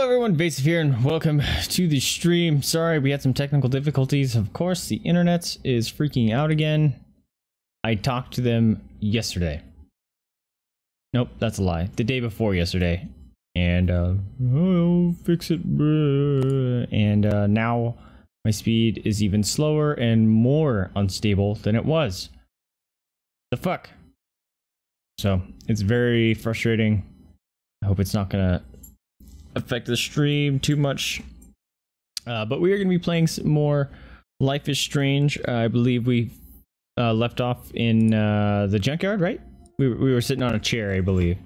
Hello everyone, Vaesive here and welcome to the stream. Sorry, we had some technical difficulties. Of course, the internet is freaking out again. I talked to them yesterday. Nope, that's a lie. The day before yesterday. And, uh, oh, fix it. And, uh, now my speed is even slower and more unstable than it was. The fuck? So, it's very frustrating. I hope it's not gonna affect the stream too much. Uh, but we are going to be playing some more Life is Strange. Uh, I believe we uh, left off in uh, the junkyard, right? We, we were sitting on a chair, I believe.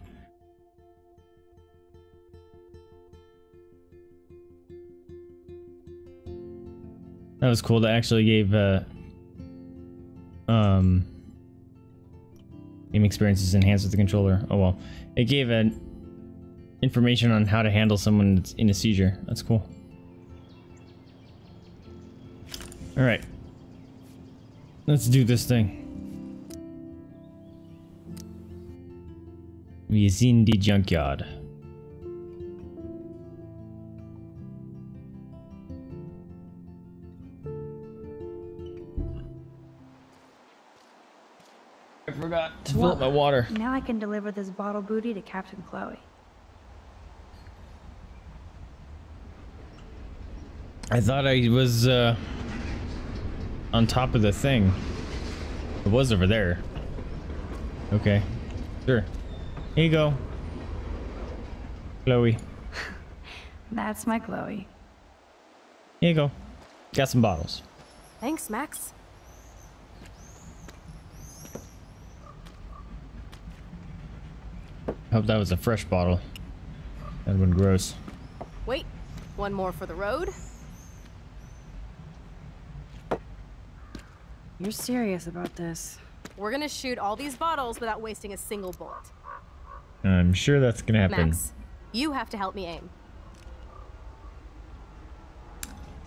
That was cool. That actually gave uh, um, game experiences enhanced with the controller. Oh well, it gave an information on how to handle someone that's in a seizure. That's cool. All right. Let's do this thing. We is in the junkyard. I forgot to fill up my water. Now I can deliver this bottle booty to Captain Chloe. I thought I was uh, on top of the thing. It was over there. Okay. Sure. Here you go. Chloe. That's my Chloe. Here you go. Got some bottles. Thanks, Max. Hope that was a fresh bottle. That'd been gross. Wait, one more for the road. You're serious about this. We're gonna shoot all these bottles without wasting a single bullet. I'm sure that's gonna happen. Max, you have to help me aim.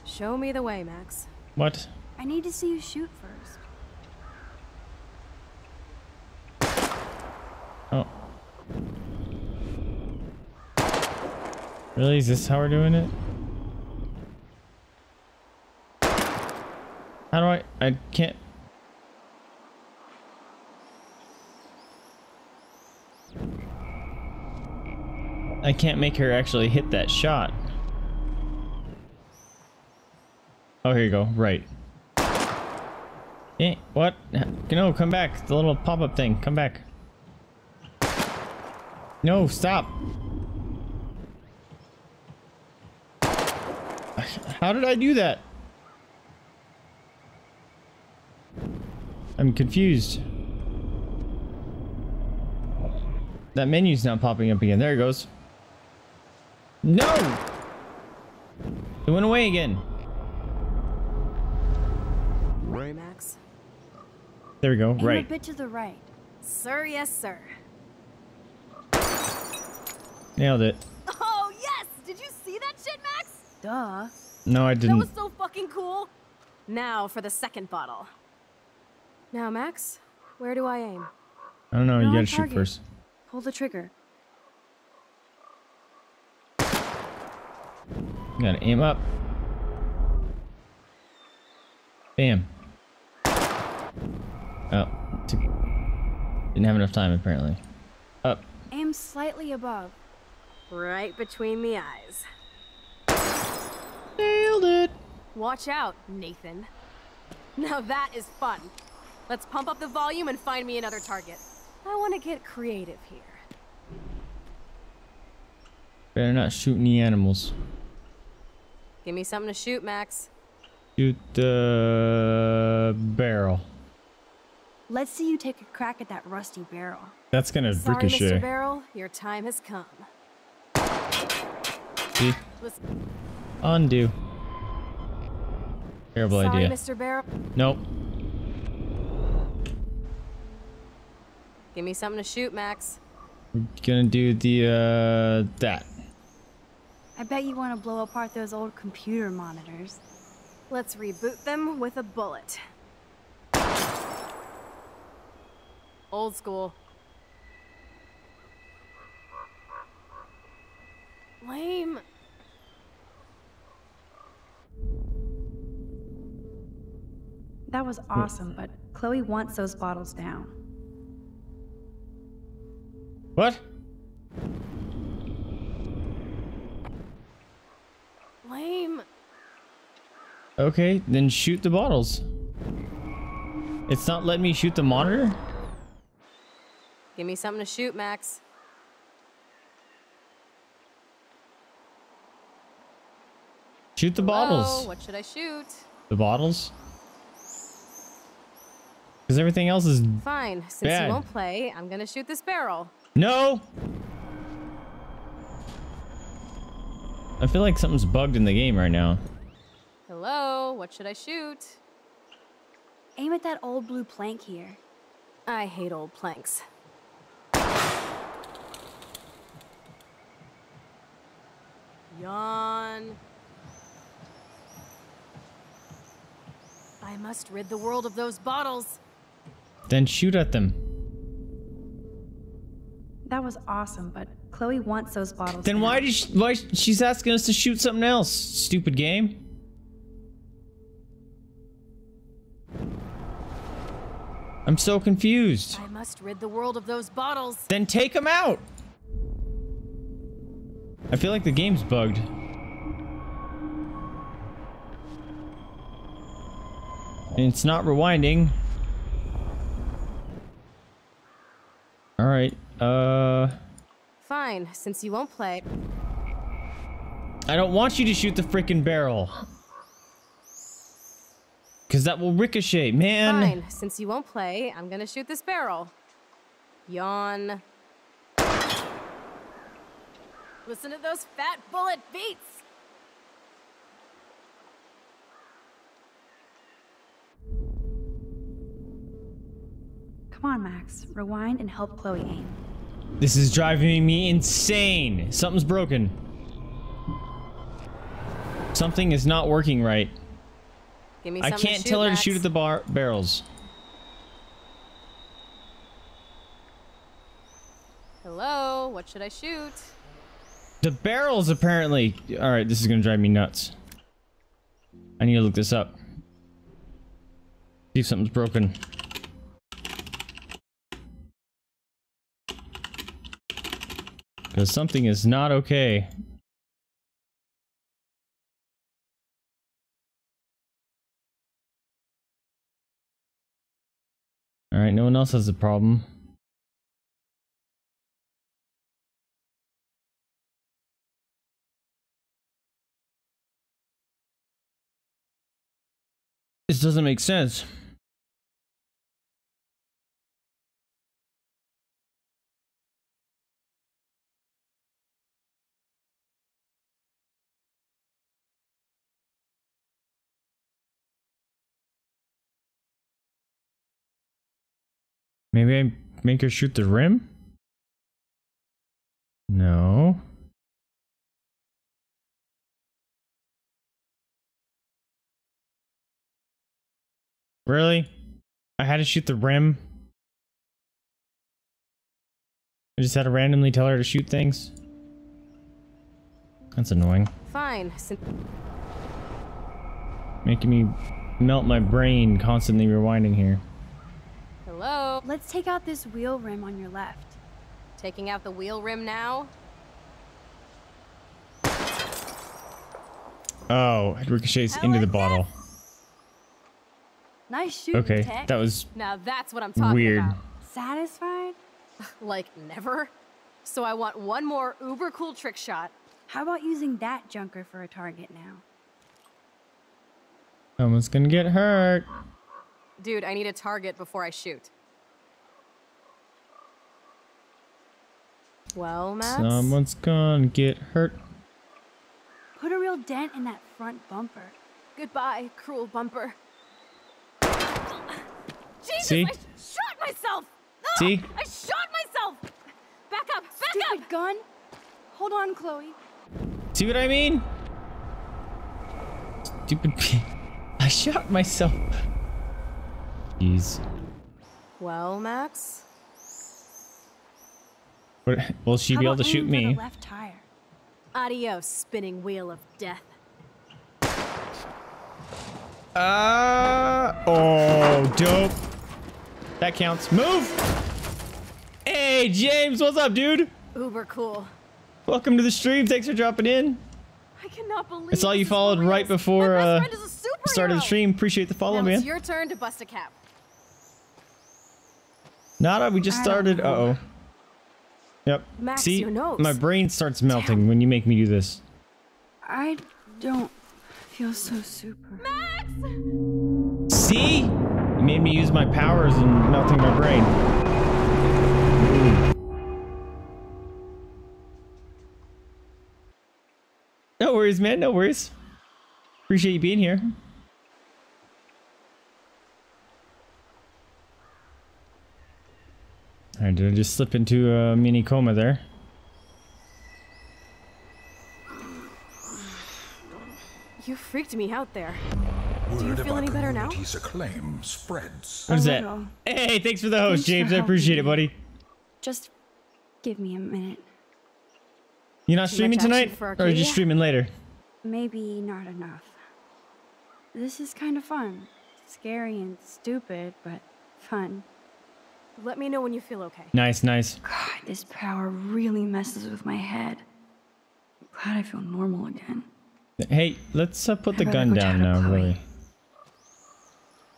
Show me the way, Max. What? I need to see you shoot first. Oh. Really? Is this how we're doing it? How do I? I can't. I can't make her actually hit that shot. Oh, here you go. Right. Eh, what? No, come back. The little pop-up thing. Come back. No, stop. How did I do that? I'm confused. That menu's not popping up again. There it goes. No! It went away again. Max? There we go. Aim a Right. bit to the right. Sir, yes, sir. Nailed it. Oh, yes! Did you see that shit, Max? Duh. No, I didn't. That was so fucking cool. Now for the second bottle. Now, Max, where do I aim? I don't know. You gotta shoot first. Pull the trigger. You gotta aim up. Bam. Oh, took, didn't have enough time apparently. Up. Aim slightly above. Right between the eyes. Nailed it. Watch out, Nathan. Now that is fun. Let's pump up the volume and find me another target. I want to get creative here. Better not shoot any animals. Give me something to shoot, Max. Shoot the barrel. Let's see you take a crack at that rusty barrel. That's gonna Sorry, ricochet. Mr. Barrel, your time has come. See? Listen, Undo. Terrible sorry, idea. Mr. Barrel. Nope. Give me something to shoot, Max. We're gonna do the, uh, that. I bet you want to blow apart those old computer monitors. Let's reboot them with a bullet. Old school. Lame. That was awesome, but Chloe wants those bottles down. What? Lame. Okay, then shoot the bottles. It's not letting me shoot the monitor? Give me something to shoot, Max. Shoot the Hello? bottles. What should I shoot? The bottles? Because everything else is... Fine. Since Bad. you won't play, I'm gonna shoot this barrel. No! I feel like something's bugged in the game right now. Hello? What should I shoot? Aim at that old blue plank here. I hate old planks. Yawn. I must rid the world of those bottles. Then shoot at them. That was awesome, but Chloe wants those bottles Then down. why did she, why she's asking us to shoot something else? Stupid game. I'm so confused. I must rid the world of those bottles. Then take them out. I feel like the game's bugged. And it's not rewinding. All right. Uh Fine, since you won't play. I don't want you to shoot the freaking barrel. Cuz that will ricochet, man. Fine, since you won't play, I'm gonna shoot this barrel. Yawn. Listen to those fat bullet beats. Come on, Max. Rewind and help Chloe aim. This is driving me insane. Something's broken. Something is not working right. Give me I can't to tell her Max. to shoot at the bar barrels. Hello, what should I shoot? The barrels apparently. All right, this is gonna drive me nuts. I need to look this up. See if something's broken. Because something is not okay. All right, no one else has a problem. This doesn't make sense. Maybe I make her shoot the rim? No. Really? I had to shoot the rim? I just had to randomly tell her to shoot things? That's annoying. Fine, Making me melt my brain constantly rewinding here. Hello? Let's take out this wheel rim on your left. Taking out the wheel rim now? Oh, it ricochets I into the like bottle. Nice shooting, Okay, Tex. that was Now that's what I'm talking weird. about. Satisfied? Like, never? So I want one more uber cool trick shot. How about using that junker for a target now? Someone's gonna get hurt. Dude, I need a target before I shoot. Well, Max? Someone's gonna get hurt. Put a real dent in that front bumper. Goodbye, cruel bumper. Jesus, See? I shot myself! Ugh, See? I shot myself! Back up, back Stupid up! gun! Hold on, Chloe. See what I mean? Stupid. I shot myself. Jeez. Well, Max? Will she How be able to shoot me? left tire. Adios, spinning wheel of death. Uh, oh, dope. That counts. Move! Hey, James, what's up, dude? Uber cool. Welcome to the stream. Thanks for dropping in. I cannot believe I saw you followed right before, uh. Started the stream. Appreciate the follow, now man. it's your turn to bust a cap. Nada, we just started. Uh oh. Yep. Max, See, your nose. my brain starts melting when you make me do this. I don't feel so super. Max! See? You made me use my powers and melting my brain. No worries, man. No worries. Appreciate you being here. Alright, did I just slip into a mini coma there? You freaked me out there. Word you of feel any better now? community's acclaim spreads. What is that? Hey, thanks for the host, Thanks James. I appreciate it, buddy. Just give me a minute. You're not Too streaming tonight? Or are you streaming later? Maybe not enough. This is kind of fun. Scary and stupid, but fun. Let me know when you feel okay. Nice, nice. God, this power really messes with my head. I'm glad I feel normal again. Hey, let's uh, put I the gun down now, Chloe. really.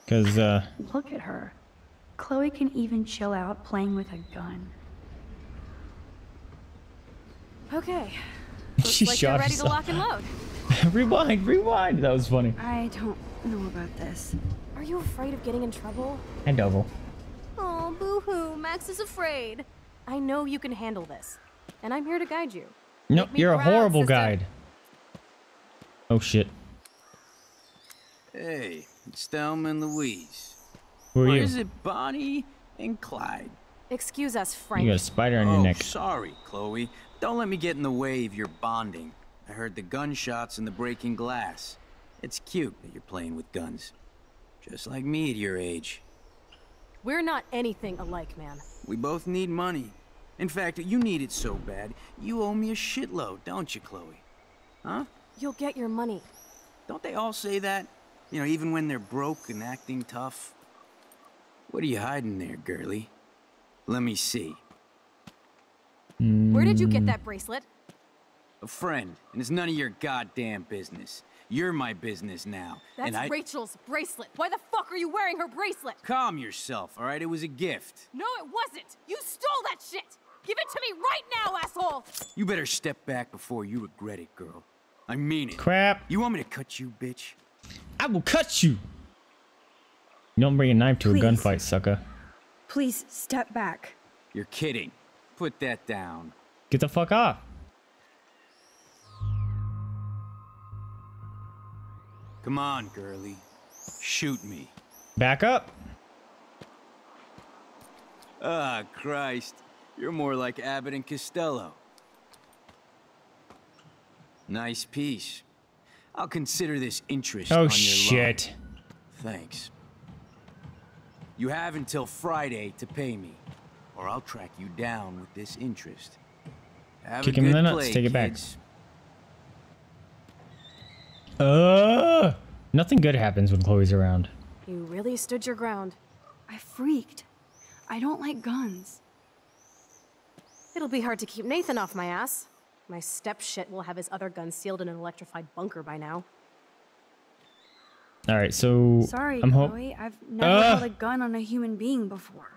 Because, uh, Look at her. Chloe can even chill out playing with a gun. Okay. she Looks like you're shot ready to lock and load. rewind, rewind. That was funny. I don't know about this. Are you afraid of getting in trouble? And double. Oh, boo-hoo. Max is afraid. I know you can handle this. And I'm here to guide you. No, Make you're a horrible sister. guide. Oh shit. Hey, it's Thelma and Louise. Who are Or you? is it Bonnie and Clyde? Excuse us, Frank. You got a spider on oh, your neck. sorry, Chloe. Don't let me get in the way of your bonding. I heard the gunshots and the breaking glass. It's cute that you're playing with guns. Just like me at your age. We're not anything alike, man. We both need money. In fact, you need it so bad, you owe me a shitload, don't you, Chloe? Huh? You'll get your money. Don't they all say that? You know, even when they're broke and acting tough? What are you hiding there, girlie? Let me see. Where did you get that bracelet? A friend, and it's none of your goddamn business. You're my business now. That's and I Rachel's bracelet. Why the fuck are you wearing her bracelet? calm yourself, all right? It was a gift. No, it wasn't. You stole that shit. Give it to me right now, asshole. You better step back before you regret it, girl. I mean it. Crap. You want me to cut you, bitch? I will cut you. You don't bring a knife to Please. a gunfight, sucker. Please step back. You're kidding. Put that down. Get the fuck off. Come on, girlie. Shoot me. Back up. Ah, Christ. You're more like Abbott and Costello. Nice piece. I'll consider this interest on Oh shit. loan. Thanks. You have until Friday to pay me, or I'll track you down with this interest. Have Kick him in the nuts, play, take it back. kids. Uh, nothing good happens when Chloe's around. You really stood your ground. I freaked. I don't like guns. It'll be hard to keep Nathan off my ass. My step shit will have his other gun sealed in an electrified bunker by now. All right, so Sorry, I'm hope. Chloe. I've never Ugh. held a gun on a human being before.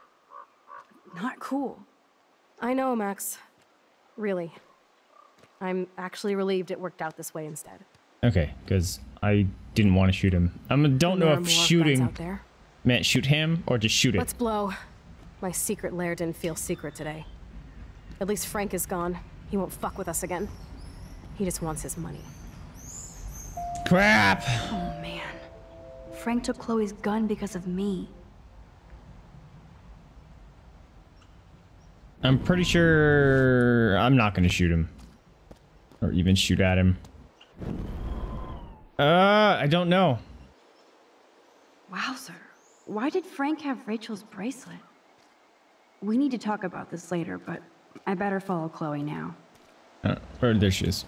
Not cool. I know, Max. Really. I'm actually relieved it worked out this way instead. Okay, because I didn't want to shoot him. I don't know if shooting meant shoot him or just shoot it. Let's blow. My secret lair didn't feel secret today. At least Frank is gone. He won't fuck with us again. He just wants his money. Crap. Oh man. Frank took Chloe's gun because of me. I'm pretty sure I'm not going to shoot him. Or even shoot at him. Uh, I don't know. Wowzer. Why did Frank have Rachel's bracelet? We need to talk about this later, but I better follow Chloe now. Uh, or there she is.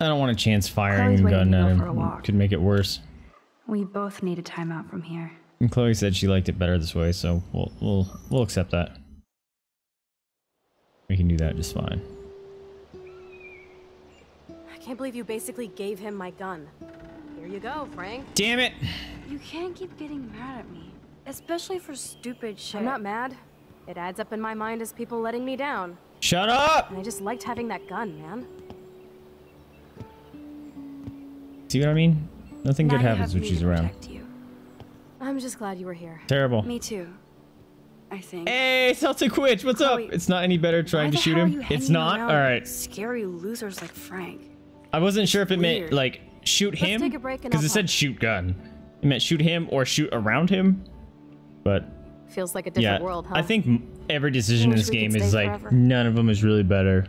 I don't want a chance firing Chloe's a gun at him. for a walk. Could make it worse. We both need a timeout from here. And Chloe said she liked it better this way, so we'll we'll we'll accept that. We can do that just fine. I can't believe you basically gave him my gun. Here you go, Frank. Damn it! You can't keep getting mad at me. Especially for stupid shit. I'm not mad. It adds up in my mind as people letting me down. Shut up! And I just liked having that gun, man. See what I mean? Nothing Now good you happens have when me she's to around. protect You. I'm just glad you were here. Terrible. Me too. I think. Hey, Celtic Witch, what's Chloe, up? It's not any better trying to shoot him. It's not? Alright. Scary losers like Frank. I wasn't sure if it meant Weird. like shoot him. Because it said shoot gun. It meant shoot him or shoot around him. But Feels like a different yeah, world, huh? I think every decision in this game is like forever. none of them is really better.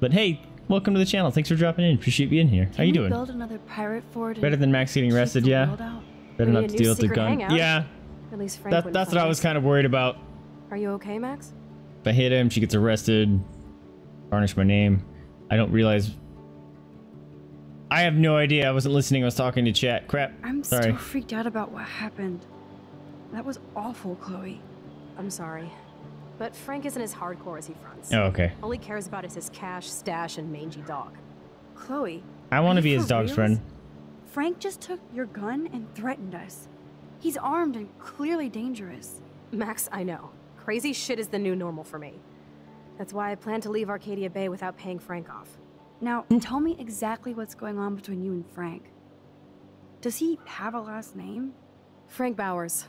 But hey, welcome to the channel. Thanks for dropping in. Appreciate being here. How Can you doing? build another pirate fort Better than Max getting arrested, yeah. Better not to deal with the gun. hangout. Yeah, At least Frank that, that's what I was kind of worried about. Are you okay, Max? If I hit him, she gets arrested. Tarnish my name. I don't realize. I have no idea. I wasn't listening. I was talking to chat. Crap. I'm Sorry. still freaked out about what happened. That was awful, Chloe. I'm sorry. But Frank isn't as hardcore as he fronts. Oh, okay. All he cares about is his cash, stash, and mangy dog. Chloe. I want to be his dog's reals? friend. Frank just took your gun and threatened us. He's armed and clearly dangerous. Max, I know. Crazy shit is the new normal for me. That's why I plan to leave Arcadia Bay without paying Frank off. Now, tell me exactly what's going on between you and Frank. Does he have a last name? Frank Bowers.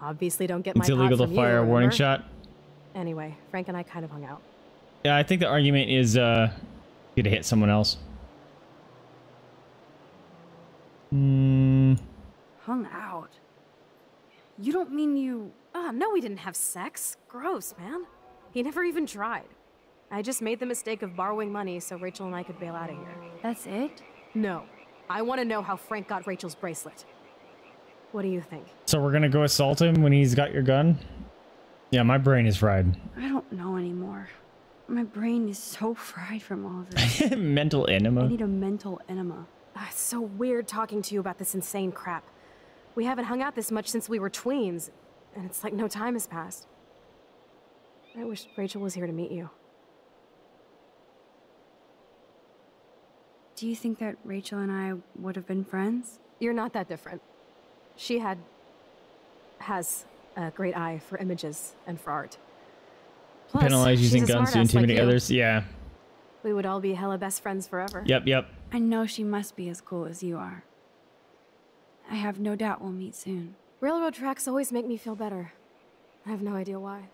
Obviously don't get It's my pot illegal to from you, fire a warning shot. Anyway, Frank and I kind of hung out. Yeah, I think the argument is uh, you to hit someone else. Hmm. Hung out. You don't mean you. Ah, no, we didn't have sex. Gross, man. He never even tried. I just made the mistake of borrowing money so Rachel and I could bail out of here. That's it? No. I want to know how Frank got Rachel's bracelet. What do you think? So we're gonna go assault him when he's got your gun. Yeah, my brain is fried. I don't know anymore. My brain is so fried from all this. Mental enema. I need a mental enema. Ah, it's so weird talking to you about this insane crap. We haven't hung out this much since we were tweens, and it's like no time has passed. I wish Rachel was here to meet you. Do you think that Rachel and I would have been friends? You're not that different. She had. has a great eye for images and for art. Plus, Penalize using guns to smartass like intimidate others. Yeah. We would all be hella best friends forever. Yep. Yep. I know she must be as cool as you are. I have no doubt we'll meet soon. Railroad tracks always make me feel better. I have no idea why.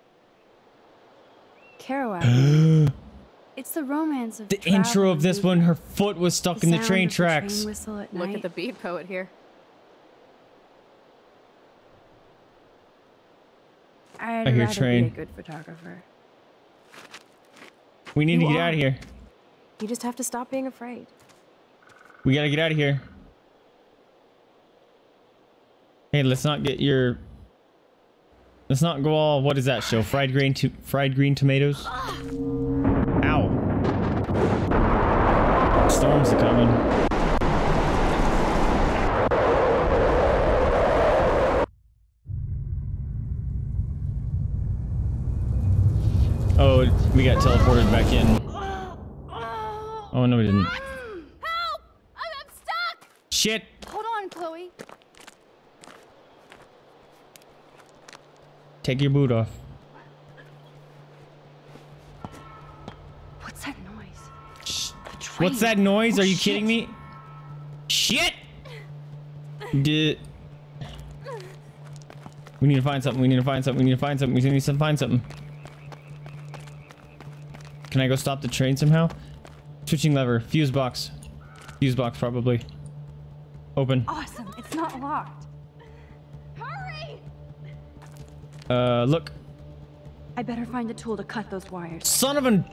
Kerouac. it's the romance of The travel intro of this one, her foot was stuck The in the train of the tracks. train whistle at Look at the beat poet here. I'd I hear train. be a good photographer. We need You to get are. out of here. You just have to stop being afraid. We gotta get out of here. Hey, let's not get your. Let's not go all. What is that show? Fried green to fried green tomatoes. Ah! Storms are coming. Oh, we got teleported back in. Oh no, we didn't. Help! I'm, I'm stuck! Shit! Hold on, Chloe. Take your boot off. What's that noise? What's that noise? Are you kidding me? Shit! D- we need to find something. We need to find something. We need to find something. We need to find something. Can I go stop the train somehow? Switching lever. Fuse box. Fuse box probably. Open. Awesome. It's not locked. Hurry! Uh, look. I better find a tool to cut those wires. Son of an.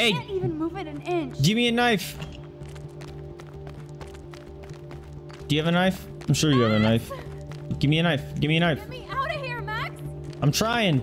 Hey, Can't even move it an inch. give me a knife. Do you have a knife? I'm sure you have a knife. Give me a knife. Give me a knife. Get me out of here, Max! I'm trying.